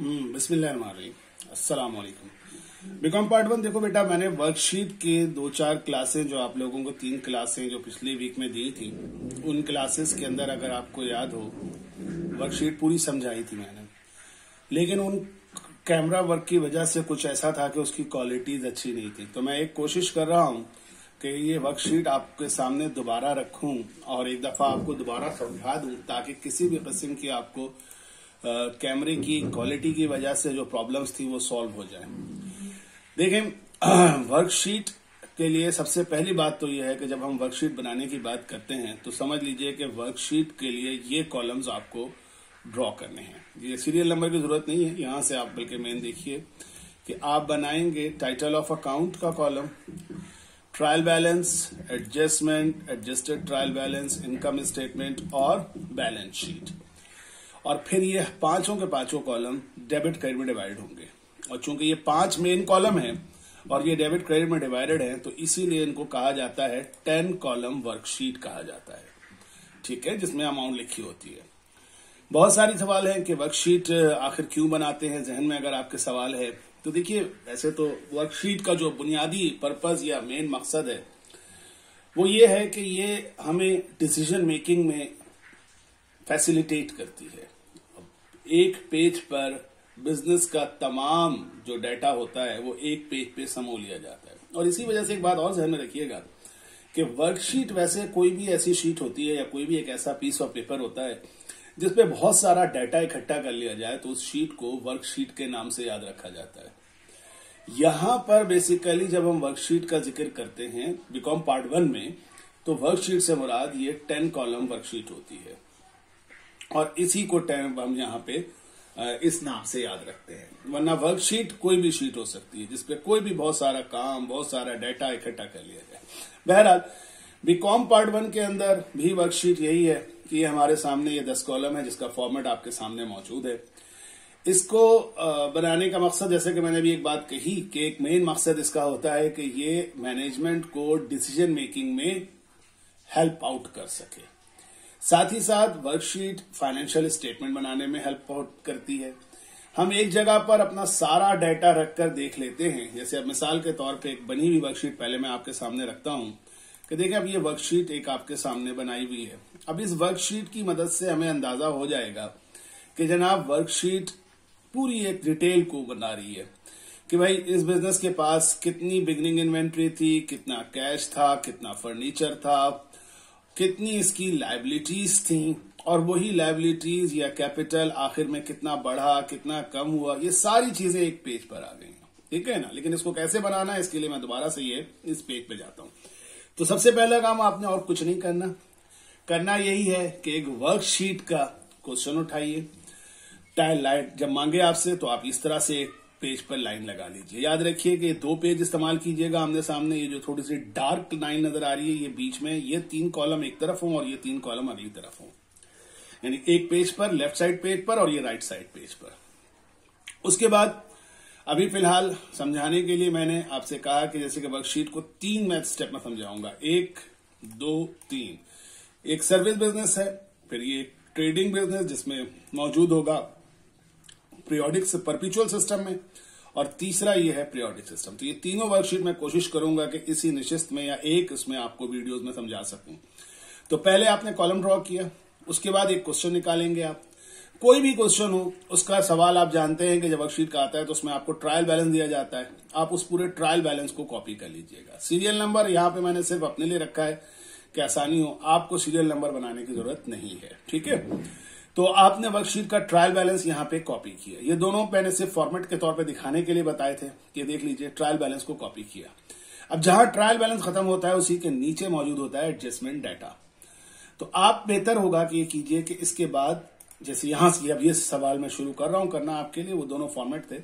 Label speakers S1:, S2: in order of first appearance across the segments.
S1: अस्सलाम वालेकुम BCom part one देखो बेटा, मैंने वर्कशीट के दो चार क्लासें जो आप लोगों को तीन क्लासें जो पिछले वीक में दी थी, उन क्लासेस के अंदर अगर आपको याद हो वर्कशीट पूरी समझाई थी मैंने। लेकिन उन कैमरा वर्क की वजह से कुछ ऐसा था कि उसकी क्वालिटीज अच्छी नहीं थी। तो मैं एक कोशिश कर रहा हूँ कि ये वर्कशीट आपके सामने दोबारा रखूँ और एक दफ़ा आपको दोबारा समझा दूँ, ताकि किसी भी किस्म की आपको कैमरे की क्वालिटी की वजह से जो प्रॉब्लम्स थी वो सॉल्व हो जाए। देखें वर्कशीट के लिए सबसे पहली बात तो यह है कि जब हम वर्कशीट बनाने की बात करते हैं तो समझ लीजिए कि वर्कशीट के लिए ये कॉलम्स आपको ड्रॉ करने हैं। ये सीरियल नंबर की ज़रूरत नहीं है, यहाँ से आप बल्कि मेन देखिए कि आप बनाएँगे टाइटल ऑफ़ अकाउंट का column trial balance adjustment adjusted trial balance income statement और बैलेंस शीट और फिर ये पाँचों के पाँचों कॉलम डेबिट क्रेडिट में डिवाइड होंगे। और चूँकि ये पाँच मेन कॉलम है और ये डेबिट क्रेडिट में डिवाइडेड है तो इसीलिए इनको कहा जाता है टेन कॉलम वर्कशीट कहा जाता है। ठीक है, जिसमें अमाउंट लिखी होती है। बहुत सारी सवाल है कि वर्कशीट आखिर क्यों बनाते हैं? जहन में अगर आपके सवाल है तो देखिए, वैसे तो वर्कशीट का जो बुनियादी पर्पज या मेन मकसद है, वो ये है कि ये हमें डिसीज़न मेकिंग में फैसिलिटेट करती है। एक पेज पर बिज़नेस का तमाम जो डाटा होता है, वो एक पेज पे समो लिया जाता है। और इसी वजह से एक बात और जहन में रखिएगा कि वर्कशीट वैसे कोई भी ऐसी शीट होती है या कोई भी एक ऐसा पीस ऑफ़ पेपर होता है, जिसपे बहुत सारा डाटा इकट्ठा कर लिया जाए तो उस शीट को वर्कशीट के नाम से याद रखा जाता है। यहाँ पर बेसिकली जब हम वर्कशीट का ज़िक्र करते हैं बीकॉम पार्ट वन में तो वर्कशीट से मुराद ये टेन कॉलम वर्कशीट होती है। और इसी को टर्म हम यहाँ पे इस नाम से याद रखते हैं। वरना वर्कशीट कोई भी शीट हो सकती है जिसपे कोई भी बहुत सारा काम, बहुत सारा डाटा इकट्ठा कर लिया जाए। बहरहाल बीकॉम पार्ट वन के अंदर भी वर्कशीट यही है कि ये हमारे सामने ये दस कॉलम है, जिसका फॉर्मेट आपके सामने मौजूद है। इसको बनाने का मकसद, जैसे कि मैंने भी एक बात कही कि एक मेन मकसद इसका होता है कि ये मैनेजमेंट को डिसीज़न मेकिंग में हेल्प आउट कर सके। साथ ही साथ वर्कशीट फाइनेंशियल स्टेटमेंट बनाने में हेल्प करती है। हम एक जगह पर अपना सारा डाटा रखकर देख लेते हैं। जैसे अब मिसाल के तौर पे एक बनी हुई वर्कशीट पहले मैं आपके सामने रखता हूँ। कि देखिए, अब ये वर्कशीट एक आपके सामने बनाई हुई है। अब इस वर्कशीट की मदद से हमें अंदाज़ा हो जाएगा कि जनाब वर्कशीट पूरी एक डिटेल को बना रही है। कि भाई, इस बिज़नेस के पास कितनी बिगनिंग इन्वेंट्री थी, कितना कैश था, कितना फर्नीचर था कितनी इसकी लाइबिलिटीज थी और वही लाइबिलिटीज या कैपिटल आखिर में कितना बढ़ा, कितना कम हुआ, ये सारी चीज़ें एक पेज पर आ गई ठीक है ना? लेकिन इसको कैसे बनाना है, इसके लिए मैं दोबारा से ये, इस पेज पे जाता हूँ। तो सबसे पहला काम आपने और कुछ नहीं करना। करना यही है कि एक वर्कशीट का क्वेश्चन उठाइए। टाइल लाइट जब मांगे आपसे तो आप इस तरह से पेज पर लाइन लगा लीजिए। याद रखिए कि दो पेज इस्तेमाल कीजिएगा, आमने सामने ये जो थोड़ी सी डार्क लाइन नज़र आ रही है, ये बीच में, ये तीन कॉलम एक तरफ़ हो और ये तीन कॉलम अगली तरफ़ हो। यानी एक पेज पर, लेफ़्ट साइड पेज पर और ये राइट साइड पेज पर। उसके बाद, अभी फ़िलहाल समझाने के लिए मैंने आपसे कहा कि जैसे कि वर्कशीट को तीन मैथ स्टेप में समझाऊँगा। एक, दो, तीन। एक सर्विस बिज़नेस है, फिर ये ट्रेडिंग बिज़नेस जिसमें मौजूद होगा। पीरियोडिक परपिचुअल सिस्टम में, और तीसरा ये है पीरियोडिक सिस्टम तो ये तीनों वर्कशीट मैं कोशिश करूँगा कि इसी निशिस्त में या एक इसमें आपको वीडियोस में समझा सकूँ। तो पहले आपने कॉलम ड्रॉ किया, उसके बाद एक क्वेश्चन निकालेंगे आप। कोई भी क्वेश्चन हो, उसका सवाल आप जानते हैं कि जब वर्कशीट का आता है तो उसमें आपको ट्रायल बैलेंस दिया जाता है। आप उस पूरे ट्रायल बैलेंस को कॉपी कर लीजिएगा। सीरियल नंबर यहाँ पे मैंने सिर्फ़ अपने लिए रखा है कि आसानी हो, आपको सीरियल नंबर बनाने की ज़रूरत नहीं है। ठीक है? तो आपने वर्कशीट का ट्रायल बैलेंस यहाँ पे कॉपी किया। ये दोनों मैंने सिर्फ़ फॉर्मेट के तौर पे दिखाने के लिए बताए थे ये देख लीजिए ट्रायल बैलेंस को कॉपी किया। अब जहाँ ट्रायल बैलेंस खत्म होता है, उसी के नीचे मौजूद होता है एडजस्टमेंट डाटा तो आप बेहतर होगा कि ये कीजिए कि इसके बाद, जैसे यहाँ से, अब ये सवाल मैं शुरू कर रहा हूँ करना आपके लिए, वो दोनों फॉर्मेट थे।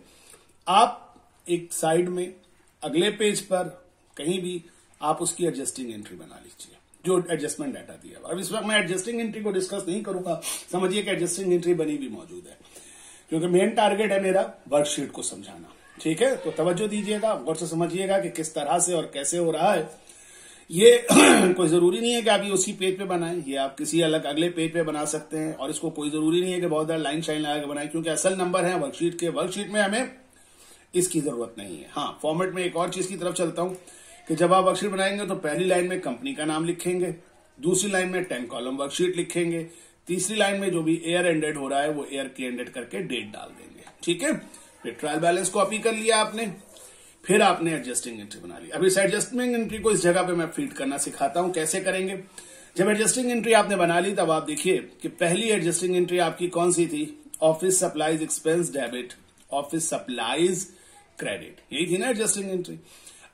S1: आप एक साइड में अगले पेज पर कहीं भी आप उसकी एडजस्टिंग एंट्री बना लीजिए। जो एडजस्टमेंट डाटा दिया अब इस वक्त मैं एडजस्टिंग एंट्री को डिस्कस नहीं करूँगा। समझिए कि एडजस्टिंग एंट्री बनी भी मौजूद है। क्योंकि मेन टारगेट है मेरा वर्कशीट को समझाना। ठीक है? तो तवज्जो दीजिएगा, गौर से समझिएगा कि किस तरह से और कैसे हो रहा है। ये कोई ज़रूरी नहीं है कि आप ये उसी पेज पे बनाएँ। ये आप किसी अलग अगले पेज पे बना सकते हैं। और इसको कोई ज़रूरी नहीं है कि बहुत ज़्यादा लाइन शाइन लगा के बनाए, क्योंकि असल नंबर है वर्कशीट के। वर्कशीट में हमें इसकी ज़रूरत नहीं है। हाँ फॉर्मेट में एक और चीज़ की तरफ़ चलता हूँ। कि जब आप वर्कशीट बनाएँगे तो पहली लाइन में कंपनी का नाम लिखेंगे, दूसरी लाइन में टेन कॉलम वर्कशीट लिखेंगे, तीसरी लाइन में जो भी एयर एंडेड हो रहा है वो एयर की एंडेड करके डेट डाल देंगे। ठीक है? फिर ट्रायल बैलेंस कॉपी कर लिया आपने, फिर आपने एडजस्टिंग एंट्री बना ली। अब इस एडजस्टमेंट एंट्री को इस जगह पे मैं फ़ीड करना सिखाता हूँ, कैसे करेंगे? जब एडजस्टिंग एंट्री आपने बना ली, तब आप देखिए कि पहली एडजस्टिंग एंट्री आपकी कौन सी थी? Office supplies expense debit office supplies credit यही थी ना एडजस्टिंग एंट्री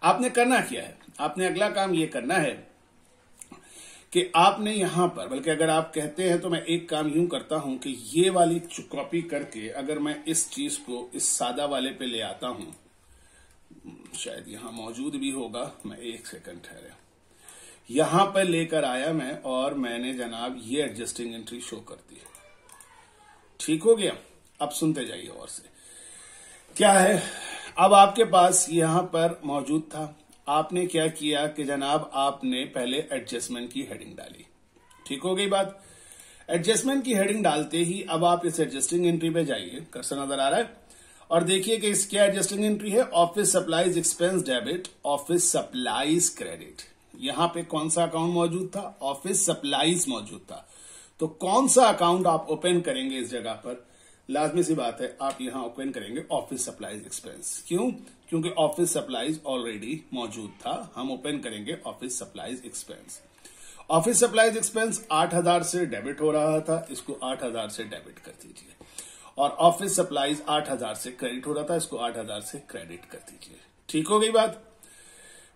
S1: आपने करना क्या है? आपने अगला काम ये करना है कि आपने यहाँ पर, बल्कि अगर आप कहते हैं तो मैं एक काम यूँ करता हूँ कि ये वाली कॉपी करके अगर मैं इस चीज़ को इस सादा वाले पे ले आता हूँ, शायद यहाँ मौजूद भी होगा, मैं एक सेकंड ठहरे। यहाँ पर लेकर आया मैं और मैंने जनाब ये एडजस्टिंग एंट्री शो कर दी। ठीक हो गया? अब सुनते जाइए और से। क्या है? अब आपके पास यहाँ पर मौजूद था। आपने क्या किया कि जनाब, आपने पहले एडजस्टमेंट की हेडिंग डाली। ठीक हो गई बात? एडजस्टमेंट की हेडिंग डालते ही अब आप इस एडजस्टिंग एंट्री पे जाइए। कर्सर नज़र आ रहा है। और देखिए कि इस क्या एडजस्टिंग एंट्री है? Office supplies expense debit office supplies credit यहाँ पे कौन सा अकाउंट मौजूद था? ऑफ़िस सप्लाईज मौजूद था। तो कौन सा अकाउंट आप ओपन करेंगे इस जगह पर? लाजमी सी बात है, आप यहाँ ओपन करेंगे ऑफ़िस सप्लाईज एक्सपेंस क्यों? क्योंकि ऑफ़िस सप्लाईज ऑलरेडी मौजूद था, हम ओपन करेंगे office supplies expense office supplies expense आठ हज़ार से डेबिट हो रहा था, इसको आठ हज़ार से डेबिट कर दीजिए। और ऑफ़िस सप्लाईज आठ हज़ार से क्रेडिट हो रहा था, इसको आठ हज़ार से क्रेडिट कर दीजिए। ठीक हो गई बात?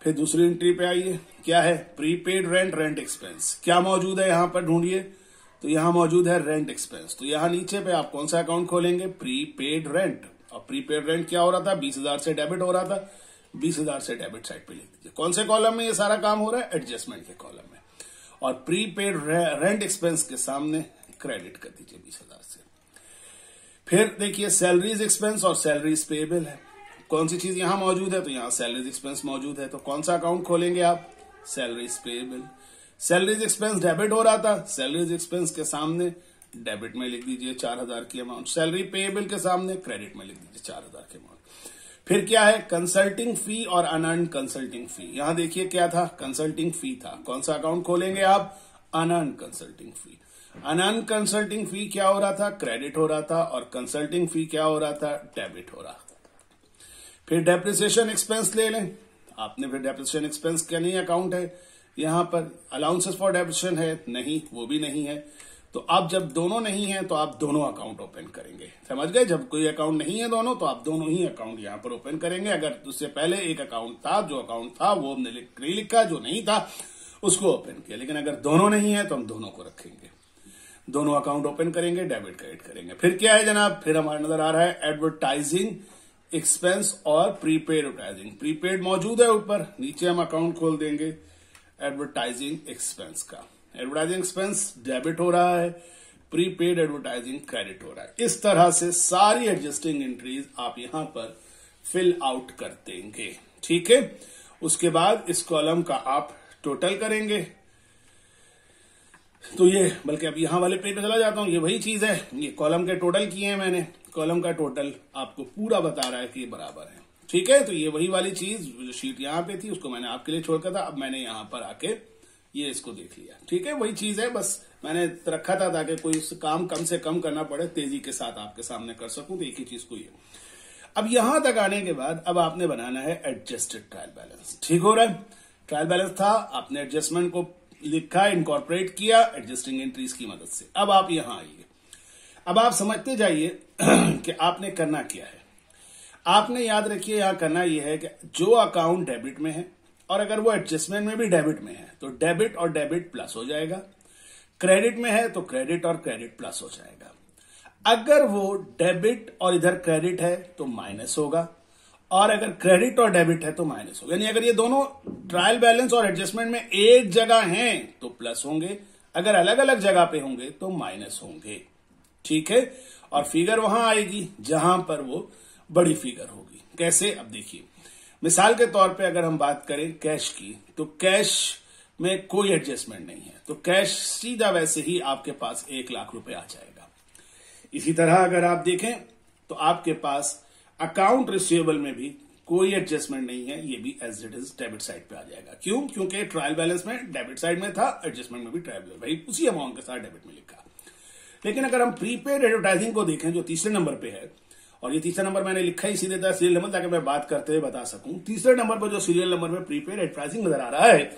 S1: फिर दूसरी एंट्री पे आइए। क्या है? प्रीपेड रेंट रेंट एक्सपेंस क्या मौजूद है यहाँ पर? ढूंढिए। तो यहाँ मौजूद है रेंट एक्सपेंस तो यहाँ नीचे पे आप कौन सा अकाउंट खोलेंगे? प्रीपेड रेंट और प्रीपेड रेंट क्या हो रहा था? बीस हज़ार से डेबिट हो रहा था। बीस हज़ार से डेबिट साइड पे लिख दीजिए। कौन से कॉलम में ये सारा काम हो रहा है? एडजस्टमेंट के कॉलम में। और प्रीपेड रेंट एक्सपेंस के सामने क्रेडिट कर दीजिए बीस हज़ार से। फिर देखिए सैलरीज एक्सपेंस और सैलरीज पेबल है। कौन सी चीज़ यहाँ मौजूद है? तो यहाँ सैलरीज एक्सपेंस मौजूद है। तो कौन सा अकाउंट खोलेंगे आप? Salaries payable salaries expense debit हो रहा था। सैलरीज एक्सपेंस के सामने डेबिट में लिख दीजिए चार हज़ार की अमाउंट सैलरी पेबल के सामने क्रेडिट में लिख दीजिए चार हज़ार की अमाउंट फिर क्या है? कंसल्टिंग फ़ी और अनअर्न कंसल्टिंग फ़ी यहाँ देखिए क्या था? कंसल्टिंग फ़ी था। कौन सा अकाउंट खोलेंगे आप? Unearned consulting fee unearned consulting fee क्या हो रहा था? क्रेडिट हो रहा था और कंसल्टिंग फ़ी क्या हो रहा था? डेबिट हो रहा था। फिर डेप्रिसिएशन एक्सपेंस ले लें। आपने फिर डेप्रिसिएशन एक्सपेंस क्या नहीं अकाउंट है? यहाँ पर अलाउंसेस फॉर डेप्रिसिएशन है, नहीं, वो भी नहीं है। तो अब जब दोनों नहीं है तो आप दोनों अकाउंट ओपन करेंगे। समझ गए? जब कोई अकाउंट नहीं है दोनों तो आप दोनों ही अकाउंट यहाँ पर ओपन करेंगे। अगर उससे पहले एक अकाउंट था, जो अकाउंट था, वो हमने लिखा जो नहीं था, उसको ओपन किया। लेकिन अगर दोनों नहीं है तो हम दोनों को रखेंगे। दोनों अकाउंट ओपन करेंगे डेबिट क्रेडिट करेंगे। फिर क्या है जनाब? फिर हमारा नज़र आ रहा है एडवर्टाइजिंग एक्सपेंस और प्रीपेड एडवर्टाइजिंग प्रीपेड मौजूद है ऊपर। नीचे हम अकाउंट खोल देंगे। एडवर्टाइजिंग एक्सपेंस का। एडवर्टाइजिंग एक्सपेंस डेबिट हो रहा है प्रीपेड एडवर्टाइजिंग क्रेडिट हो रहा है। इस तरह से सारी एडजस्टिंग एंट्रीज आप यहाँ पर फिल आउट कर देंगे। ठीक है? उसके बाद इस कॉलम का आप टोटल करेंगे। तो ये, बल्कि अब यहाँ वाले पेज पे चला जाता हूँ, ये वही चीज़ है। ये कॉलम के टोटल किए हैं मैंने। कॉलम का टोटल आपको पूरा बता रहा है कि ये बराबर है। ठीक है? तो ये वही वाली चीज़ शीट यहाँ पे थी, उसको मैंने आपके लिए छोड़कर था, अब मैंने यहाँ पर आके ये इसको देख लिया। ठीक है? वही चीज़ है, बस मैंने रखा था ताकि कोई काम कम से कम करना पड़े, तेज़ी के साथ आपके सामने कर सकूँ। तो एक ही चीज़ को ये। अब यहाँ तक आने के बाद, अब आपने बनाना है एडजस्टेड ट्रायल बैलेंस ठीक हो रहा है? ट्रायल बैलेंस था, आपने एडजस्टमेंट को लिखा इनकॉर्पोरेट किया एडजस्टिंग एंट्रीज की मदद से। अब आप यहाँ आइए। अब आप समझते जाइए कि आपने करना क्या है। आपने याद रखिए, यहाँ करना यह है कि जो अकाउंट डेबिट में है और अगर वो एडजस्टमेंट में भी डेबिट में है तो डेबिट और डेबिट प्लस हो जाएगा। क्रेडिट में है तो क्रेडिट और क्रेडिट प्लस हो जाएगा। अगर वो डेबिट और इधर क्रेडिट है तो माइनस होगा। और अगर क्रेडिट और डेबिट है तो माइनस होगा। यानी अगर ये दोनों ट्रायल बैलेंस और एडजस्टमेंट में एक जगह हैं तो प्लस होंगे। अगर अलग अलग जगह पे होंगे तो माइनस होंगे। ठीक है? और फिगर वहाँ आएगी, जहाँ पर वो बड़ी फिगर होगी। कैसे? अब देखिए। मिसाल के तौर पे अगर हम बात करें कैश की तो कैश में कोई एडजस्टमेंट नहीं है। तो कैश सीधा वैसे ही आपके पास एक लाख रुपए आ जाएगा। इसी तरह अगर आप देखें तो आपके पास अकाउंट रिसीवेबल में भी कोई एडजस्टमेंट नहीं है। ये भी as it is debit side पे आ जाएगा। क्यों? क्योंकि ट्रायल बैलेंस में डेबिट साइड में था, एडजस्टमेंट में भी ट्रायल भाई उसी अमाउंट के साथ डेबिट में लिखा। लेकिन अगर हम प्रीपेड एडवर्टाइजिंग को देखें, जो तीसरे नंबर पे है और ये तीसरा नंबर मैंने लिखा ही सीधे सीरियल नंबर ताकि मैं बात करते हुए बता सकूँ। तीसरे नंबर पर जो सीरियल नंबर में प्रीपेड एडवर्टाइजिंग नज़र आ रहा है,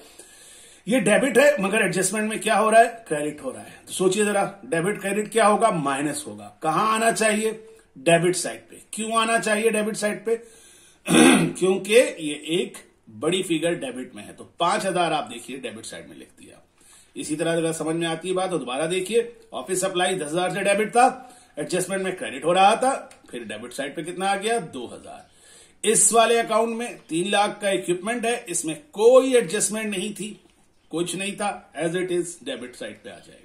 S1: ये डेबिट है, मगर एडजस्टमेंट में क्या हो रहा है? क्रेडिट हो रहा है। तो सोचिए जरा डेबिट क्रेडिट क्या होगा? माइनस होगा। कहाँ आना चाहिए? डेबिट साइड पे। क्यों आना चाहिए डेबिट साइड पे? क्योंकि ये एक बड़ी फिगर डेबिट में है। तो पाँच हज़ार आप देखिए डेबिट साइड में लिख दिया इसी तरह अगर समझ में आती है बात तो दोबारा देखिए। ऑफ़िस सप्लाई दस हज़ार से डेबिट था। एडजस्टमेंट में क्रेडिट हो रहा था, फिर डेबिट साइड पे कितना आ गया? दो हज़ार। इस वाले अकाउंट में तीन लाख का इक्विपमेंट है, इसमें कोई एडजस्टमेंट नहीं थी, कुछ नहीं था as it is debit side पे आ जाएगा।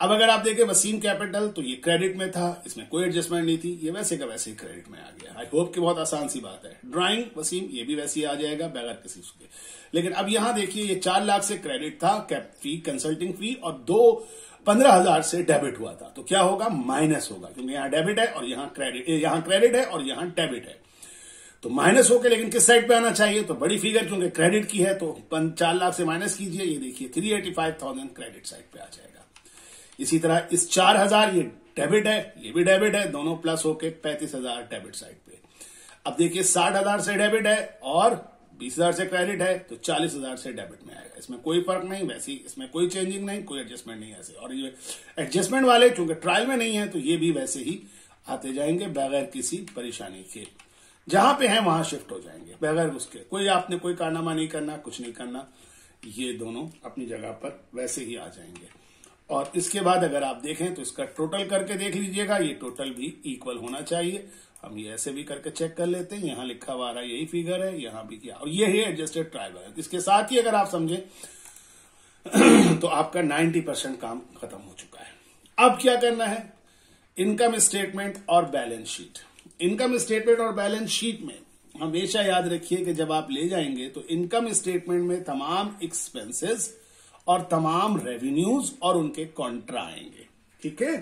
S1: अब अगर आप देखें वसीम कैपिटल तो ये क्रेडिट में था, इसमें कोई एडजस्टमेंट नहीं थी, ये वैसे का वैसे ही क्रेडिट में आ गया। आई होप कि बहुत आसान सी बात है। ड्राइंग वसीम, ये भी वैसे ही आ जाएगा बगैर किसी उसके लेकिन अब यहाँ देखिए, ये चार लाख से क्रेडिट था, कैप फ़ी कंसल्टिंग फ़ी और दो पंद्रह हज़ार से डेबिट हुआ था। तो क्या होगा? माइनस होगा। क्योंकि यहाँ डेबिट है और यहाँ क्रेडिट यहाँ क्रेडिट है और यहाँ डेबिट है। तो माइनस होकर लेकिन किस साइड पे आना चाहिए? तो बड़ी फिगर क्योंकि क्रेडिट की है तो चार लाख से माइनस कीजिए। ये देखिए three eighty five thousand credit side पे आ जाएगा। इसी तरह इस चार हज़ार, ये डेबिट है, ये भी डेबिट है, दोनों प्लस होके पैंतीस हज़ार डेबिट साइड पे। अब देखिए, साठ हज़ार से डेबिट है और बीस हज़ार से क्रेडिट है तो चालीस हज़ार से डेबिट में आएगा। इसमें कोई फ़र्क नहीं, वैसे इसमें कोई चेंजिंग नहीं, कोई एडजस्टमेंट नहीं ऐसे। और ये एडजस्टमेंट वाले, चूँकि ट्रायल में नहीं है तो ये भी वैसे ही आते जाएँगे बगैर किसी परेशानी के। जहाँ पे है, वहाँ शिफ्ट हो जाएँगे, बगैर उसके। कोई आपने कोई कारनामा नहीं करना, कुछ नहीं करना, ये दोनों अपनी जगह पर वैसे ही आ जाएँगे। और इसके बाद अगर आप देखें तो इसका टोटल करके देख लीजिएगा, ये टोटल भी इक्वल होना चाहिए। हम ये ऐसे भी करके चेक कर लेते हैं, यहाँ लिखा हुआ रहा यही फिगर है, यहाँ भी किया। और ये है एडजस्टेड ट्रायल बैलेंस इसके साथ ही अगर आप समझे तो आपका 90 परसेंट काम खत्म हो चुका है। अब क्या करना है? इनकम स्टेटमेंट और बैलेंस शीट इनकम स्टेटमेंट और बैलेंस शीट में हमेशा याद रखिए कि जब आप ले जाएँगे तो इनकम स्टेटमेंट में तमाम एक्सपेंसेस और तमाम रेवेन्यूज और उनके कॉन्ट्रा आएँगे। ठीक है?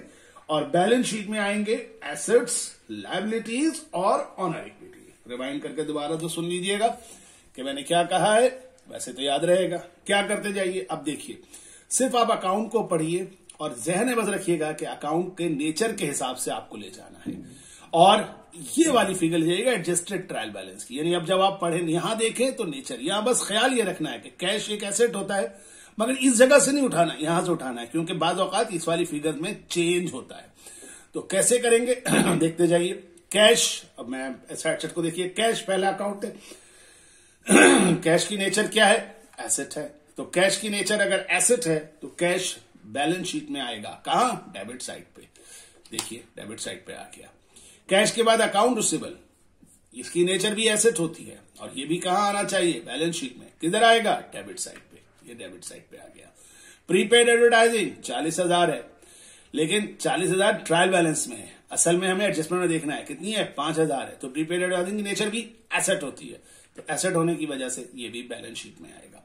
S1: और बैलेंस शीट में आएँगे एसेट्स लाइबिलिटीज और ऑनर इक्विटी रिमाइंड करके दोबारा तो सुन लीजिएगा कि मैंने क्या कहा है, वैसे तो याद रहेगा। क्या करते जाइए? अब देखिए। सिर्फ़ आप अकाउंट को पढ़िए और जहन बस रखिएगा कि अकाउंट के नेचर के हिसाब से आपको ले जाना है। और ये वाली फिगर लीजिएगा एडजस्टेड ट्रायल बैलेंस की। यानी अब जब आप पढ़े, यहाँ देखें तो नेचर यहाँ बस ख्याल ये रखना है कि कैश एक एसेट होता है मगर इस जगह से नहीं उठाना, यहाँ से उठाना है, क्योंकि बाद औकात इस वाली फिगर में चेंज होता है। तो कैसे करेंगे? देखते जाइए। कैश अब मैं एसेट को देखिए। कैश पहला अकाउंट है। कैश की नेचर क्या है? एसेट है। तो कैश की नेचर अगर एसेट है तो कैश बैलेंस शीट में आएगा। कहा? डेबिट साइड पे। देखिए डेबिट साइड पे आ गया। कैश के बाद अकाउंट रिसिबल इसकी नेचर भी एसेट होती है। और ये भी कहाँ आना चाहिए? बैलेंस शीट में। किधर आएगा? डेबिट साइड ये डेबिट साइड पे आ गया। प्रीपेड एडवर्टाइजिंग चालीस हज़ार है। लेकिन चालीस हज़ार ट्रायल बैलेंस में है। असल में हमें एडजस्टमेंट में देखना है, कितनी है? पाँच हज़ार है। तो प्रीपेड एडवर्टाइजिंग की नेचर भी एसेट होती है। तो एसेट होने की वजह से ये भी बैलेंस शीट में आएगा।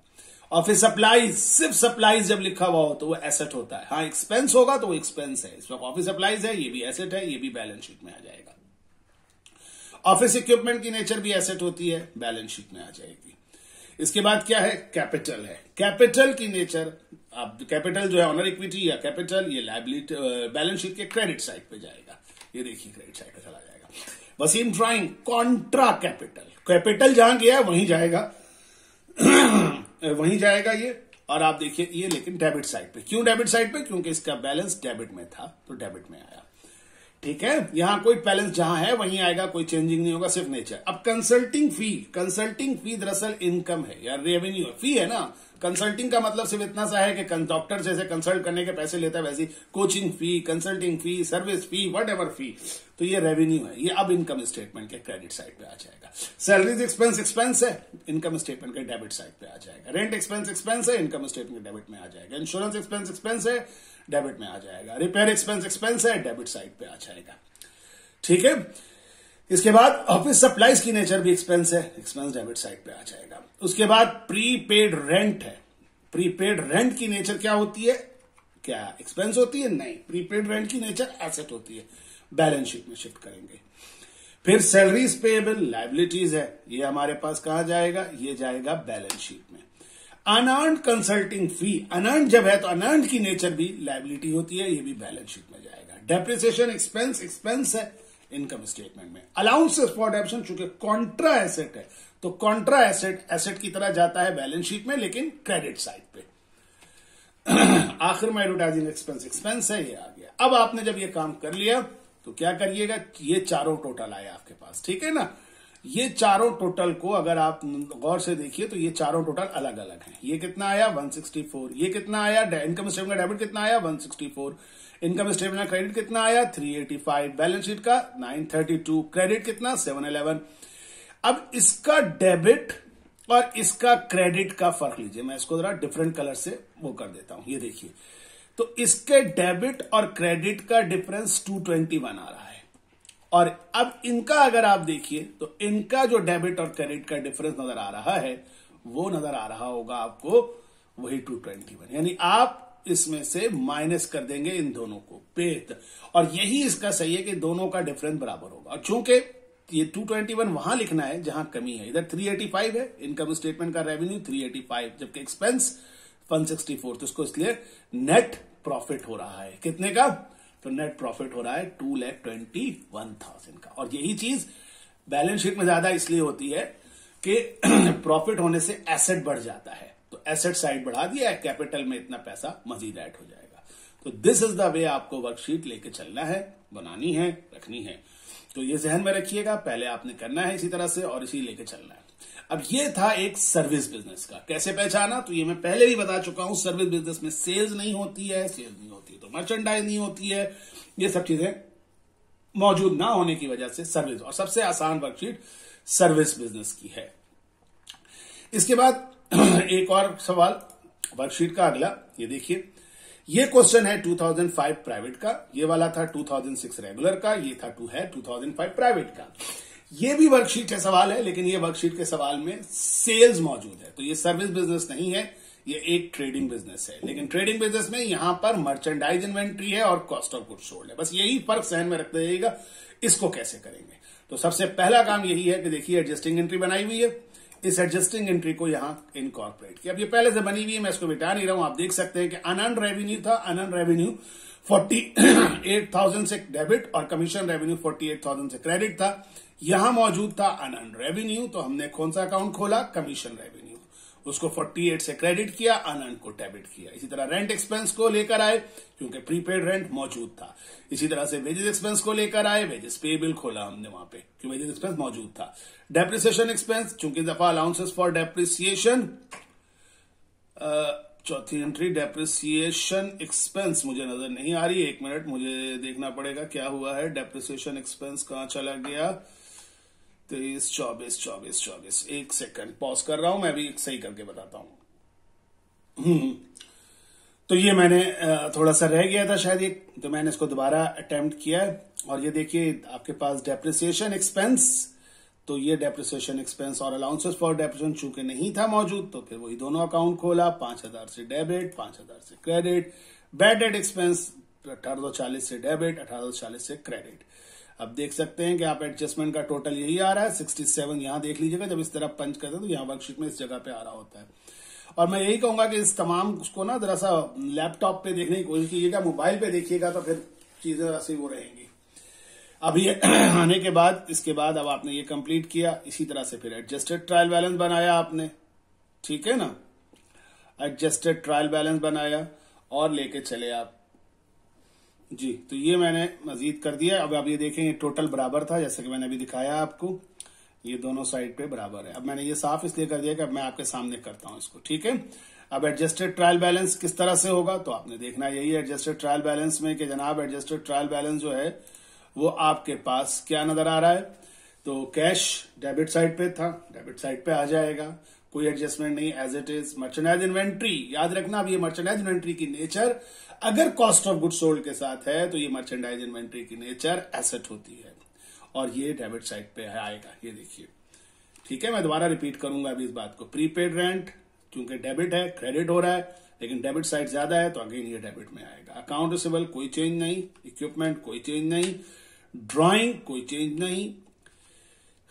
S1: और फिर सप्लाईज सिर्फ़ सप्लाईज जब लिखा हुआ हो तो वो एसेट होता है। हाँ एक्सपेंस होगा तो वो एक्सपेंस है। इस वक्त ऑफ़िस सप्लाईज है, ये भी एसेट है, ये भी बैलेंस शीट में आ जाएगा। ऑफ़िस इक्विपमेंट की नेचर भी एसेट होती है बैलेंस शीट में आ जाएगी। इसके बाद क्या है? कैपिटल है। कैपिटल की नेचर आप कैपिटल जो है ऑनर इक्विटी या कैपिटल ये लाइबिलिटी बैलेंस शीट के क्रेडिट साइड पे जाएगा। ये देखिए क्रेडिट साइड पे चला जाएगा। Wasim drawing contra capital capital जहाँ गया वहीं जाएगा। वहीं जाएगा ये। और आप देखिए, ये लेकिन डेबिट साइड पे। क्यों डेबिट साइड पे? क्योंकि इसका बैलेंस डेबिट में था तो डेबिट में आया। ठीक है? यहाँ कोई बैलेंस जहाँ है, वहीं आएगा, कोई चेंजिंग नहीं होगा, सिर्फ़ नेचर अब कंसल्टिंग फ़ी कंसल्टिंग फ़ी दरअसल इनकम है, या रेवेन्यू फ़ी है ना? कंसल्टिंग का मतलब सिर्फ़ इतना सा है कि डॉक्टर जैसे कंसल्ट करने के पैसे लेता है, वैसे coaching fee consulting fee service fee whatever fee तो ये रेवेन्यू है। ये अब इनकम स्टेटमेंट के क्रेडिट साइड पे आ जाएगा। सैलरीज एक्सपेंस एक्सपेंस है इनकम स्टेटमेंट के डेबिट साइड पे आ जाएगा। रेंट एक्सपेंस एक्सपेंस है इनकम स्टेटमेंट डेबिट में आ जाएगा। इंश्योरेंस एक्सपेंस एक्सपेंस है डेबिट में आ जाएगा। रिपेयर एक्सपेंस एक्सपेंस है डेबिट साइड पे आ जाएगा। ठीक है? इसके बाद ऑफ़िस सप्लाईज की नेचर भी एक्सपेंस है एक्सपेंस डेबिट साइड पे आ जाएगा। उसके बाद प्रीपेड रेंट है। प्रीपेड रेंट की नेचर क्या होती है? क्या एक्सपेंस होती है? नहीं। प्रीपेड रेंट की नेचर एसेट होती है। बैलेंस शीट में शिफ्ट करेंगे। फिर सैलरीज पेएबल लाइबिलिटीज है। ये हमारे पास कहा जाएगा? ये जाएगा बैलेंस शीट में। अनर्न कंसल्टिंग फ़ी अनर्न जब है तो अनर्न की नेचर भी लाइबिलिटी होती है, ये भी बैलेंस शीट में जाएगा। डेप्रिसिएशन एक्सपेंस एक्सपेंस है। इनकम स्टेटमेंट में। अलाउंसेस फॉर डेप्शन चूँकि कॉन्ट्रा एसेट है तो कॉन्ट्रा एसेट एसेट की तरह जाता है बैलेंस शीट में, लेकिन क्रेडिट साइड पे। आखिर में एडवर्टाइजिंग एक्सपेंस एक्सपेंस है, ये आ गया। अब आपने जब ये काम कर लिया तो क्या करिएगा? ये चारों टोटल आए आपके पास, ठीक है ना? ये चारों टोटल को अगर आप गौर से देखिए तो ये चारों टोटल अलग अलग हैं। ये कितना आया? 164 ये कितना आया? इनकम स्टेटमेंट का डेबिट कितना आया? 164 इनकम स्टेटमेंट क्रेडिट कितना आया? 385 बैलेंस शीट का 932 क्रेडिट कितना? 711 अब इसका डेबिट और इसका क्रेडिट का फ़र्क लीजिए। मैं इसको जरा डिफरेंट कलर से वो कर देता हूँ। ये देखिए। तो इसके डेबिट और क्रेडिट का डिफरेंस 221 आ रहा है। और अब इनका अगर आप देखिए तो इनका जो डेबिट और क्रेडिट का डिफरेंस नज़र आ रहा है, वो नज़र आ रहा होगा आपको वही 221 यानी आप इसमें से माइनस कर देंगे इन दोनों को पेत और यही इसका सही है कि दोनों का डिफरेंस बराबर होगा। और चूँकि ये 221 वहाँ लिखना है, जहाँ कमी है, इधर 385 है इनकम स्टेटमेंट का रेवेन्यू 385 जबकि एक्सपेंस 164 तो इसको इसलिए नेट प्रॉफिट हो रहा है। कितने का? तो नेट प्रॉफिट हो रहा है two lakh twenty one thousand का। और यही चीज़ बैलेंस शीट में ज़्यादा इसलिए होती है कि प्रॉफिट होने से एसेट बढ़ जाता है। तो एसेट साइड बढ़ा दिया कैपिटल में इतना पैसा मजीद ऐड हो जाएगा। तो दिस इज़ द वे आपको वर्कशीट लेके चलना है, बनानी है, रखनी है। तो ये जहन में रखिएगा, पहले आपने करना है इसी तरह से और इसी लेके चलना है। अब ये था एक सर्विस बिज़नेस का। कैसे पहचाना? तो ये मैं पहले भी बता चुका हूँ सर्विस बिज़नेस में सेल्स नहीं होती है सेल्स नहीं होती है तो मर्चेंडाइज नहीं होती है। ये सब चीज़ें मौजूद ना होने की वजह से सर्विस और सबसे आसान वर्कशीट सर्विस बिज़नेस की है। इसके बाद एक और सवाल वर्कशीट का अगला, ये देखिए। ये क्वेश्चन है 2005 प्राइवेट का, ये वाला था 2006 रेगुलर का, ये था टू है 2005 प्राइवेट का। ये भी वर्कशीट का सवाल है, लेकिन ये वर्कशीट के सवाल में सेल्स मौजूद है। तो ये सर्विस बिज़नेस नहीं है, ये एक ट्रेडिंग बिज़नेस है। लेकिन ट्रेडिंग बिज़नेस में यहाँ पर मर्चेंडाइज इन्वेंट्री है और कॉस्ट ऑफ़ गुड सोल्ड है। बस यही फ़र्क सहन में रखते जाइएगा इसको कैसे करेंगे? तो सबसे पहला काम यही है कि देखिए एडजस्टिंग एंट्री बनाई हुई है। इस एडजस्टिंग एंट्री को यहाँ इनकॉर्पोरेट किया। अब ये पहले से बनी हुई है, मैं इसको बिटा नहीं रहा हूँ, आप देख सकते हैं कि अनन रेवेन्यू था अनन रेवेन्यू फोर्टी एट थाउज़ेंड से डेबिट और commission revenue forty eight thousand से क्रेडिट था। यहाँ मौजूद था अनन रेवेन्यू तो हमने कौन सा अकाउंट खोला? कमीशन रेवेन्यू उसको 48 से क्रेडिट किया अनंत को डेबिट किया। इसी तरह रेंट एक्सपेंस को लेकर आए, क्योंकि प्रीपेड रेंट मौजूद था। इसी तरह से वेजेस एक्सपेंस को लेकर आए वेजेस पे बिल खोला हमने वहाँ पे, क्योंकि वेजेस एक्सपेंस मौजूद था। डेप्रिसिएशन एक्सपेंस चूँकि दफ़ा अलाउंसेस फॉर डेप्रिसिएशन चौथी एंट्री डेप्रिसिएशन एक्सपेंस मुझे नज़र नहीं आ रही। एक मिनट, मुझे देखना पड़ेगा क्या हुआ है। डेप्रिसिएशन एक्सपेंस कहाँ चला गया? तेईस चौबीस चौबीस चौबीस एक सेकंड पॉज कर रहा हूँ, मैं भी सही करके बताता हूँ। हम्म। तो ये मैंने थोड़ा सा रह गया था शायद एक तो मैंने इसको दोबारा अटेम्प्ट किया और ये देखिए, आपके पास डेप्रिसिएशन एक्सपेंस तो ये डेप्रिसिएशन एक्सपेंस और अलाउंसेस फॉर डेप्रिसिएशन चूँकि नहीं था मौजूद तो फिर वही दोनों अकाउंट खोला, पाँच हज़ार से डेबिट पाँच हज़ार से क्रेडिट बैड डेट एक्सपेंस अठारह सौ चालीस से डेबिट अठारह सौ चालीस से क्रेडिट अब देख सकते हैं कि आप एडजस्टमेंट का टोटल यही आ रहा है सिक्सटी सेवन यहाँ देख लीजिएगा, जब इस तरह पंच करते हैं तो यहाँ वर्कशीट में इस जगह पे आ रहा होता है। और मैं यही कहूँगा कि इस तमाम उसको ना जरा सा लैपटॉप पे देखने की कोशिश कीजिएगा मोबाइल पे देखिएगा तो फिर चीज़ें जरा सी वो रहेंगी। अब ये आने के बाद, इसके बाद अब आपने ये कंप्लीट किया, इसी तरह से फिर एडजस्टेड ट्रायल बैलेंस बनाया आपने, ठीक है ना? एडजस्टेड ट्रायल बैलेंस बनाया और लेके चले आप। जी तो ये मैंने मजीद कर दिया अब आप ये देखें ये टोटल बराबर था, जैसे कि मैंने अभी दिखाया आपको। ये दोनों साइड पे बराबर है। अब मैंने ये साफ़ इसलिए कर दिया कि अब मैं आपके सामने करता हूँ इसको, ठीक है? अब एडजस्टेड ट्रायल बैलेंस किस तरह से होगा तो आपने देखना यही है एडजस्टेड ट्रायल बैलेंस में कि जनाब एडजस्टेड ट्रायल बैलेंस जो है, वो आपके पास क्या नज़र आ रहा है? तो कैश डेबिट साइड पे था डेबिट साइड पे आ जाएगा। कोई एडजस्टमेंट नहीं as it is merchandise inventory याद रखना अब ये मर्चेंडाइज इन्वेंट्री की नेचर अगर कॉस्ट ऑफ़ गुड सोल्ड के साथ है तो ये मर्चेंडाइज इन्वेंट्री की नेचर एसेट होती है। और ये डेबिट साइड पे आएगा, ये देखिए। ठीक है, मैं दोबारा रिपीट करूँगा अभी इस बात को। प्रीपेड रेंट क्योंकि डेबिट है क्रेडिट हो रहा है, लेकिन डेबिट साइड ज़्यादा है तो अगेन ये डेबिट में आएगा। अकाउंट रिसेबल कोई चेंज नहीं। इक्विपमेंट कोई चेंज नहीं। ड्राइंग कोई चेंज नहीं।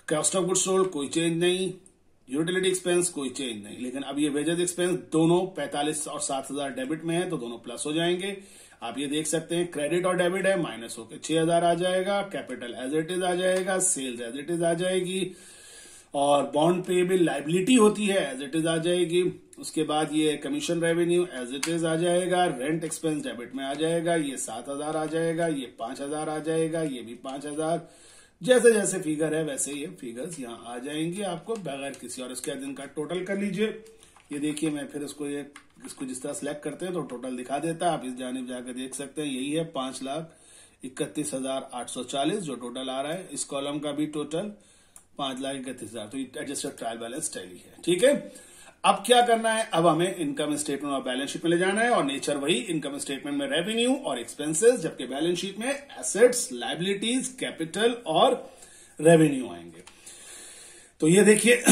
S1: कॉस्ट ऑफ़ गुड सोल्ड कोई चेंज नहीं। यूटिलिटी एक्सपेंस कोई चेंज नहीं, लेकिन अब ये वेजेस एक्सपेंस दोनों 45 और 7000 डेबिट में है तो दोनों प्लस हो जाएँगे। आप ये देख सकते हैं, क्रेडिट और डेबिट है, माइनस होकर 6000 आ जाएगा, कैपिटल एज इट इज़ आ जाएगा, सेल्स एज इट इज़ आ जाएगी, और बॉन्ड पेबल लाइबिलिटी होती है एज इट इज़ आ जाएगी। उसके बाद ये commission revenue as it is आ जाएगा रेंट एक्सपेंस डेबिट में आ जाएगा, ये सात हज़ार आ जाएगा, ये पाँच हज़ार आ जाएगा, ये भी पाँच हज़ार। जैसे जैसे फिगर है, वैसे ये फिगर्स यहाँ आ जाएँगे आपको। बगैर किसी और इसके दिन का टोटल कर लीजिए। ये देखिए, मैं फिर इसको ये, इसको जिस तरह सेलेक्ट करते हैं तो टोटल दिखा देता है। आप इस जानब जाकर देख सकते हैं, यही है पाँच लाख इकतीस हज़ार आठ सौ चालीस जो टोटल आ रहा है। इस कॉलम का भी टोटल पाँच लाख इकतीस हज़ार। तो एडजस्टेड ट्रायल बैलेंस टैली है। ठीक है? अब क्या करना है? अब हमें इनकम स्टेटमेंट और बैलेंस शीट में ले जाना है और नेचर वही इनकम स्टेटमेंट में रेवेन्यू और एक्सपेंसेस जबकि बैलेंस शीट में एसेट्स लाइबिलिटीज कैपिटल और रेवेन्यू आएँगे। तो ये देखिए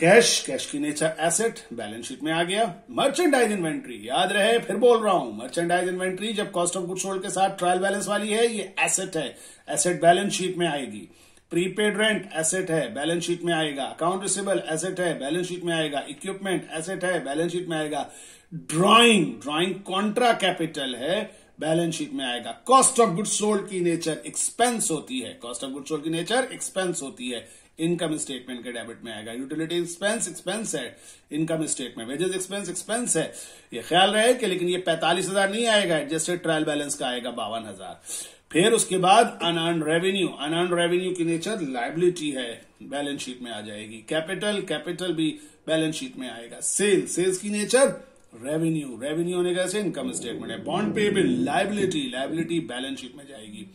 S1: कैश कैश की नेचर एसेट बैलेंस शीट में आ गया। मर्चेंडाइज इन्वेंट्री याद रहे, फिर बोल रहा हूँ मर्चेंडाइज इन्वेंट्री जब कॉस्ट ऑफ़ गुड सोल्ड के साथ ट्रायल बैलेंस वाली है, ये एसेट है। एसेट बैलेंस शीट में आएगी। प्रीपेड रेंट एसेट है, बैलेंस शीट में आएगा। अकाउंट रिसेबल एसेट है, बैलेंस शीट में आएगा। इक्विपमेंट एसेट है, बैलेंस शीट में आएगा। ड्राइंग ड्राइंग कॉन्ट्रा कैपिटल है, बैलेंस शीट में आएगा। कॉस्ट ऑफ़ गुड सोल्ड की नेचर एक्सपेंस होती है। कॉस्ट ऑफ़ गुड सोल्ड की नेचर एक्सपेंस होती है। इनकम स्टेटमेंट के डेबिट में आएगा। यूटिलिटी एक्सपेंस एक्सपेंस है। Income statement. Wages expense expense है। ये ख्याल रहे कि लेकिन ये पैंतालीस हज़ार नहीं आएगा। एडजस्टेड ट्रायल बैलेंस का आएगा बावन हज़ार। फिर उसके बाद अनअर्न रेवेन्यू अनअर्न रेवेन्यू की नेचर लाइबिलिटी है बैलेंस शीट में आ जाएगी। कैपिटल कैपिटल भी बैलेंस शीट में आएगा। सेल सेल्स की नेचर रेवेन्यू रेवेन्यू होने का इनकम स्टेटमेंट है। Bond payable liability liability balance sheet में जाएगी।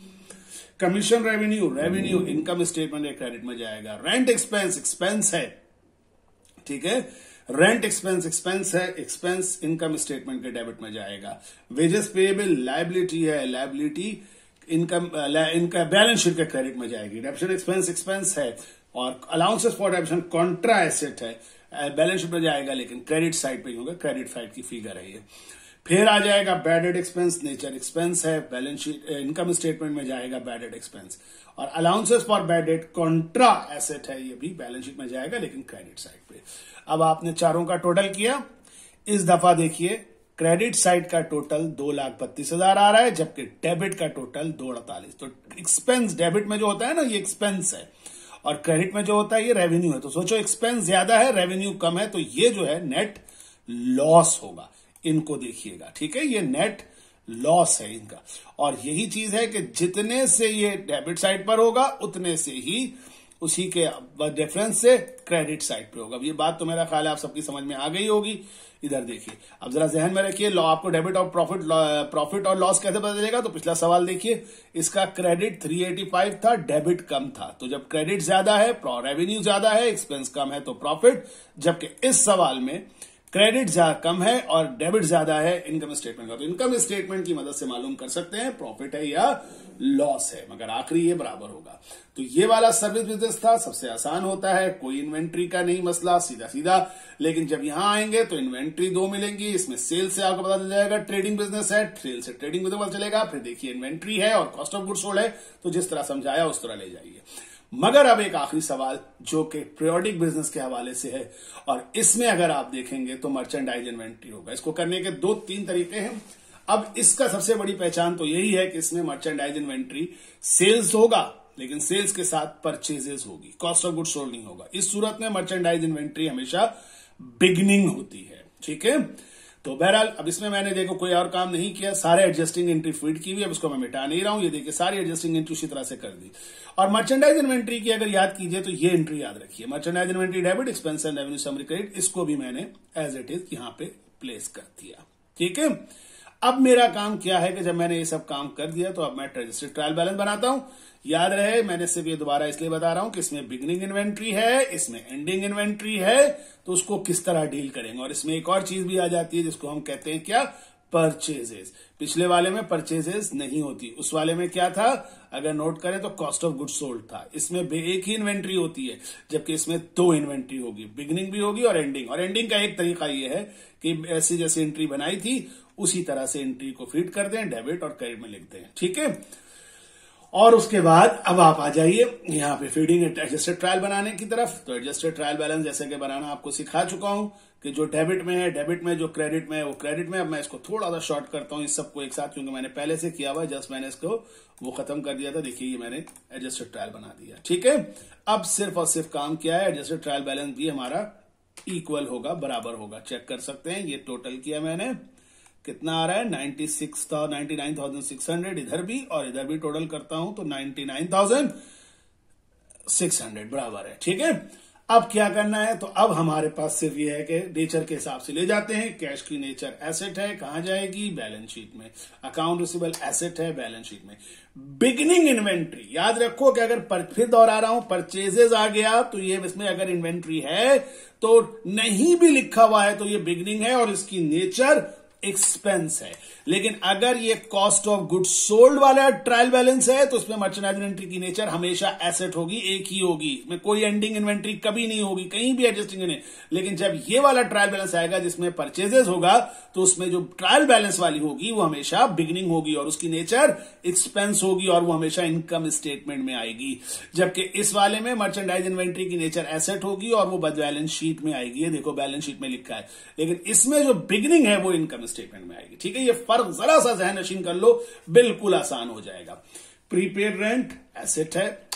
S1: Commission revenue revenue income statement या क्रेडिट में जाएगा। रेंट एक्सपेंस एक्सपेंस है। ठीक है? रेंट एक्सपेंस एक्सपेंस है। एक्सपेंस इनकम स्टेटमेंट के डेबिट में जाएगा। वेजेस पेबल लाइबिलिटी है। लाइबिलिटी इनकम इनका बैलेंस शीट के क्रेडिट में जाएगी। डेप्शन एक्सपेंस एक्सपेंस है और allowances for depreciation contra asset है। बैलेंस शीट में जाएगा, लेकिन क्रेडिट साइड पे होगा। क्रेडिट साइड की फिगर है। ये फिर आ जाएगा bad debt expense nature expense है। बैलेंस शीट इनकम स्टेटमेंट में जाएगा बैडेड एक्सपेंस और allowances for bad debt contra asset है, ये भी बैलेंस शीट में जाएगा, लेकिन क्रेडिट साइड पे। अब आपने चारों का टोटल किया। इस दफ़ा देखिए क्रेडिट साइड का टोटल दो लाख बत्तीस हज़ार आ रहा है, जबकि डेबिट का टोटल दो अड़तालीस। तो एक्सपेंस डेबिट में जो होता है ना, ये एक्सपेंस है। और क्रेडिट में जो होता है, ये रेवेन्यू है। तो सोचो एक्सपेंस ज़्यादा है रेवेन्यू कम है तो ये जो है नेट लॉस होगा। इनको देखिएगा, ठीक है? ये नेट लॉस है इनका। और यही चीज़ है कि जितने से ये डेबिट साइड पर होगा, उतने से ही उसी के डिफरेंस से क्रेडिट साइड पे होगा। ये बात तो मेरा ख्याल है, आप सबकी समझ में आ गई होगी। इधर देखिए। अब जरा जहन में रखिए आपको डेबिट और प्रॉफिट प्रॉफिट और लॉस कैसे पता चलेगा? तो पिछला सवाल देखिए, इसका क्रेडिट 385 था डेबिट कम था। तो जब क्रेडिट ज़्यादा है रेवेन्यू ज़्यादा है एक्सपेंस कम है तो प्रॉफिट जबकि इस सवाल में क्रेडिट कम है और डेबिट ज़्यादा है इनकम स्टेटमेंट का। तो इनकम स्टेटमेंट की मदद से मालूम कर सकते हैं, प्रॉफिट है या लॉस है, मगर आखिरी ये बराबर होगा। तो ये वाला सर्विस बिज़नेस था, सबसे आसान होता है, कोई इन्वेंट्री का नहीं मसला सीधा सीधा लेकिन जब यहाँ आएँगे तो इन्वेंट्री दो मिलेंगी, इसमें सेल से आपको पता चल जाएगा, ट्रेडिंग बिज़नेस है, सेल से ट्रेडिंग बिज़नेस पता चलेगा, फिर देखिए इन्वेंट्री है और कॉस्ट ऑफ़ गुड सोल्ड है तो जिस तरह समझाया उस तरह ले जाइए। मगर अब एक आखिरी सवाल, जो कि प्रियोडिक बिज़नेस के हवाले से है, और इसमें अगर आप देखेंगे तो मर्चेंडाइज इन्वेंट्री होगा। इसको करने के दो तीन तरीके हैं। अब इसका सबसे बड़ी पहचान तो यही है कि इसमें मर्चेंडाइज इन्वेंट्री सेल्स होगा, लेकिन सेल्स के साथ परचेजेस होगी। कॉस्ट ऑफ़ गुड सोल्ड नहीं होगा। इस सूरत में मर्चेंडाइज इन्वेंट्री हमेशा बिगनिंग होती है। ठीक है? तो बहरहाल, अब इसमें मैंने देखो कोई और काम नहीं किया, सारे एडजस्टिंग एंट्री फ़ीड की हुई, अब इसको मैं मिटा नहीं रहा हूँ, ये देखिए, सारी एडजस्टिंग एंट्री उसी तरह से कर दी। और मर्चेंडाइज इन्वेंट्री की अगर याद कीजिए तो ये एंट्री याद रखिए। Merchandise inventory debit expense and revenue summary credit इसको भी मैंने एज इट इज़ यहाँ पे प्लेस कर दिया। ठीक है? अब मेरा काम क्या है कि जब मैंने ये सब काम कर दिया तो अब मैं रजिस्टर्ड ट्रायल बैलेंस बनाता हूँ। याद रहे, मैंने सिर्फ़ ये दोबारा इसलिए बता रहा हूँ कि इसमें बिगनिंग इन्वेंट्री है, इसमें एंडिंग इन्वेंट्री है तो उसको किस तरह डील करेंगे। और इसमें एक और चीज़ भी आ जाती है, जिसको हम कहते हैं क्या? परचेजेस पिछले वाले में परचेजेस नहीं होती। उस वाले में क्या था? अगर नोट करें तो कॉस्ट ऑफ़ गुड सोल्ड था। इसमें एक ही इन्वेंट्री होती है, जबकि इसमें दो इन्वेंट्री होगी। बिगनिंग भी होगी और एंडिंग और एंडिंग का एक तरीका यह है कि ऐसी जैसी एंट्री बनाई थी उसी तरह से एंट्री को फ़ीड कर दें डेबिट और क्रेडिट में लिख दें। ठीक है? और उसके बाद अब आप आ जाइए यहाँ पे फीडिंग एडजस्टेड ट्रायल बनाने की तरफ़। तो एडजस्टेड ट्रायल बैलेंस जैसे कि बनाना आपको सिखा चुका हूँ कि जो डेबिट में है डेबिट में जो क्रेडिट में है, वो क्रेडिट में। अब मैं इसको थोड़ा सा शॉर्ट करता हूँ इस सबको एक साथ, क्योंकि मैंने पहले से किया हुआ जस्ट मैंने इसको वो खत्म कर दिया था। देखिए, ये मैंने एडजस्टेड ट्रायल बना दिया। ठीक है? अब सिर्फ़ और सिर्फ़ काम किया है? एडजस्टेड ट्रायल बैलेंस भी हमारा इक्वल होगा, बराबर होगा। चेक कर सकते हैं, ये टोटल किया मैंने। कितना आ रहा है? Ninety six ninety nine thousand six hundred इधर भी और इधर भी टोटल करता हूँ तो ninety nine thousand six hundred बराबर है ठीक है? अब क्या करना है? तो अब हमारे पास सिर्फ़ ये है कि नेचर के हिसाब से ले जाते हैं। कैश की नेचर एसेट है कहाँ जाएगी? बैलेंस शीट में। अकाउंट रिसिबल एसेट है बैलेंस शीट में। बिगनिंग इन्वेंट्री याद रखो कि अगर पर, फिर दोहरा रहा हूँ परचेजेस आ गया तो ये इसमें अगर इन्वेंट्री है तो नहीं भी लिखा हुआ है तो ये बिगनिंग है और इसकी नेचर एक्सपेंस है लेकिन अगर ये कॉस्ट ऑफ़ गुड सोल्ड वाला ट्रायल बैलेंस है तो उसमें मर्चेंडाइज इन्वेंट्री की नेचर हमेशा एसेट होगी, एक ही होगी। में कोई एंडिंग इन्वेंट्री कभी नहीं होगी, कहीं भी एडजस्टिंग नहीं। लेकिन जब ये वाला ट्रायल बैलेंस आएगा, जिसमें परचेजेस होगा तो उसमें जो ट्रायल बैलेंस वाली होगी, वो हमेशा बिगनिंग होगी और उसकी नेचर एक्सपेंस होगी और वो हमेशा इनकम स्टेटमेंट में आएगी। जबकि इस वाले में मर्चेंडाइज इन्वेंट्री की नेचर एसेट होगी और वो बद बैलेंस शीट में आएगी। देखो बैलेंस शीट में लिखा है। लेकिन इसमें जो बिगनिंग है, वो इनकम स्टेटमेंट में आएगी। ठीक है, ये फ़र्क जरा सा जहन नशीन कर लो, बिल्कुल आसान हो जाएगा। प्रीपेड रेंट एसेट है।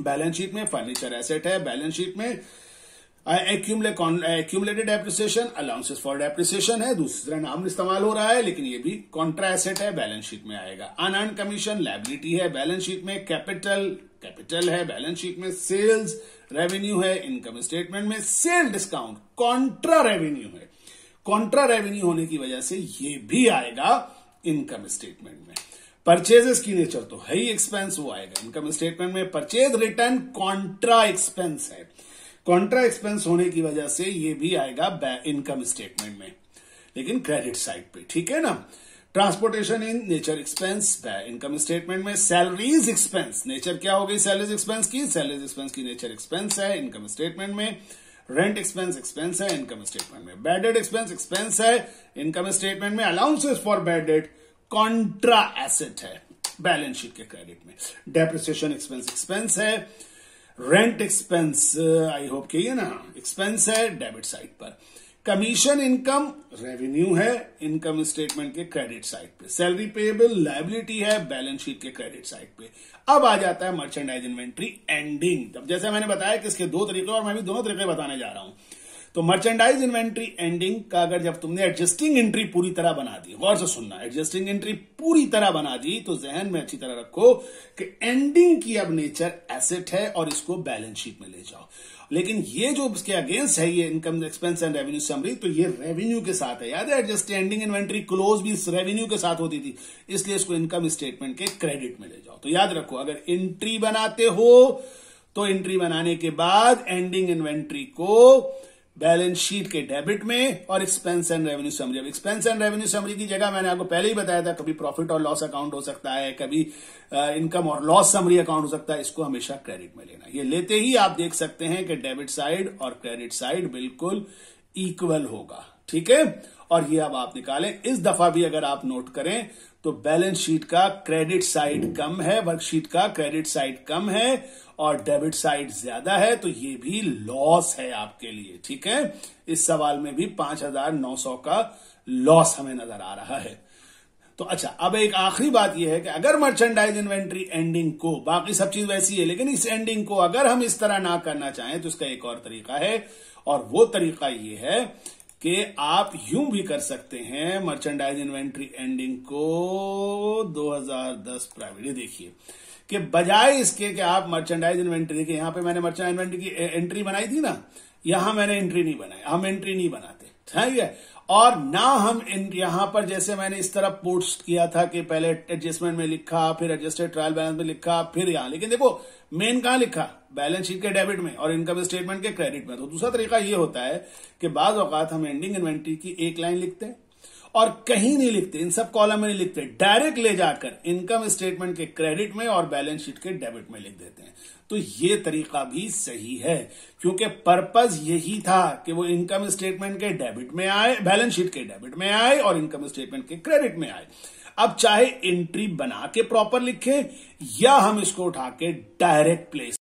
S1: बैलेंस शीट में फर्नीचर एसेट है। बैलेंस शीट में accumulated depreciation allowances for depreciation है। दूसरा नाम इस्तेमाल हो रहा है, लेकिन ये भी कॉन्ट्रा एसेट है। बैलेंस शीट में आएगा। अन कमीशन लाइबिलिटी है। बैलेंस शीट में कैपिटल कैपिटल है। बैलेंस शीट में सेल्स रेवेन्यू है। इनकम स्टेटमेंट में सेल डिस्काउंट कॉन्ट्रा रेवेन्यू है। कॉन्ट्रा रेवेन्यू होने की वजह से ये भी आएगा इनकम स्टेटमेंट में। परचेजेस की नेचर तो है ही एक्सपेंस वो आएगा। इनकम स्टेटमेंट में परचेज रिटर्न कॉन्ट्रा एक्सपेंस है। कॉन्ट्रा एक्सपेंस होने की वजह से ये भी आएगा इनकम स्टेटमेंट में। लेकिन क्रेडिट साइड पे, ठीक है ना? Transportation in nature expense income statement में सैलरीज एक्सपेंस नेचर क्या हो गई? सैलरीज एक्सपेंस की। सैलरीज एक्सपेंस की नेचर एक्सपेंस है। इनकम स्टेटमेंट में रेंट एक्सपेंस एक्सपेंस है इनकम स्टेटमेंट में। बैड डेट एक्सपेंस एक्सपेंस है इनकम स्टेटमेंट में allowances for bad debt contra asset है बैलेंस शीट के क्रेडिट में। डेप्रिसिएशन एक्सपेंस एक्सपेंस है रेंट एक्सपेंस आई होप के ना एक्सपेंस है डेबिट साइड पर। कमीशन इनकम रेवेन्यू है इनकम स्टेटमेंट के क्रेडिट साइड पे। सैलरी पेएबल लाइबिलिटी है बैलेंस शीट के क्रेडिट साइड पे। अब आ जाता है मर्चेंडाइज इन्वेंट्री एंडिंग तब जैसे मैंने बताया कि इसके दो तरीके और मैं भी दोनों तरीके बताने जा रहा हूँ। तो मर्चेंडाइज इन्वेंट्री एंडिंग का अगर जब तुमने एडजस्टिंग एंट्री पूरी तरह बना दी, गौर से सुनना एडजस्टिंग एंट्री पूरी तरह बना दी तो जहन में अच्छी तरह रखो कि एंडिंग की अब नेचर एसेट है और इसको बैलेंस शीट में ले जाओ। लेकिन ये जो उसके अगेंस्ट है, ये income expense and revenue summary तो ये रेवेन्यू के साथ है। याद है एडजस्टेंडिंग इन्वेंट्री क्लोज भी इस रेवेन्यू के साथ होती थी, इसलिए इसको इनकम स्टेटमेंट के क्रेडिट में ले जाओ। तो याद रखो, अगर एंट्री बनाते हो तो एंट्री बनाने के बाद एंडिंग इन्वेंट्री को बैलेंस शीट के डेबिट में और एक्सपेंस एंड रेवेन्यू समरी अब एक्सपेंस एंड रेवेन्यू समरी की जगह मैंने आपको पहले ही बताया था, कभी प्रॉफिट और लॉस अकाउंट हो सकता है, कभी इनकम और लॉस समरी अकाउंट हो सकता है, इसको हमेशा क्रेडिट में लेना। ये लेते ही आप देख सकते हैं कि डेबिट साइड और क्रेडिट साइड बिल्कुल इक्वल होगा। ठीक है? और ये अब आप निकालें। इस दफ़ा भी अगर आप नोट करें तो बैलेंस शीट का क्रेडिट साइड कम है, वर्कशीट का क्रेडिट साइड कम है और डेबिट साइड ज़्यादा है तो ये भी लॉस है आपके लिए, ठीक है? इस सवाल में भी पाँच हज़ार नौ सौ का लॉस हमें नज़र आ रहा है। तो अच्छा अब एक आखिरी बात यह है कि अगर मर्चेंडाइज इन्वेंट्री एंडिंग को, बाकी सब चीज़ वैसी है, लेकिन इस एंडिंग को अगर हम इस तरह ना करना चाहें तो इसका एक और तरीका है, और वो तरीका ये है कि आप यूँ भी कर सकते हैं मर्चेंडाइज इन्वेंट्री एंडिंग को 2010 प्राइवेट। देखिए, कि बजाय इसके कि आप मर्चेंडाइज इन्वेंट्री देखिए यहाँ पे मैंने मर्चेंडाइज इन्वेंट्री की एंट्री बनाई थी ना, यहाँ मैंने एंट्री नहीं बनाई, हम एंट्री नहीं बनाते ठीक है और ना हम यहाँ पर जैसे मैंने इस तरह पोस्ट किया था कि पहले एडजस्टमेंट में लिखा, फिर एडजस्टेड ट्रायल बैलेंस में लिखा, फिर यहाँ, लेकिन देखो मेन कहाँ लिखा? बैलेंस शीट के डेबिट में और इनकम स्टेटमेंट के क्रेडिट में। तो दूसरा तरीका यह होता है कि बाद अवकात हम एंडिंग इन्वेंट्री की एक लाइन लिखते हैं और कहीं नहीं लिखते, इन सब कॉलम में नहीं लिखते। डायरेक्ट ले जाकर इनकम स्टेटमेंट के क्रेडिट में और बैलेंस शीट के डेबिट में लिख देते हैं। तो ये तरीका भी सही है, क्योंकि पर्पज यही था कि वो इनकम स्टेटमेंट के डेबिट में आए बैलेंस शीट के डेबिट में आए और इनकम स्टेटमेंट के क्रेडिट में आए। अब चाहे एंट्री बना के प्रॉपर लिखें या हम इसको उठा के डायरेक्ट प्लेस